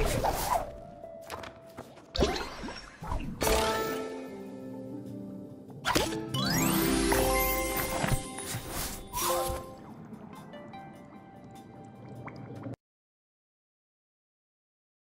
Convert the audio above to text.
you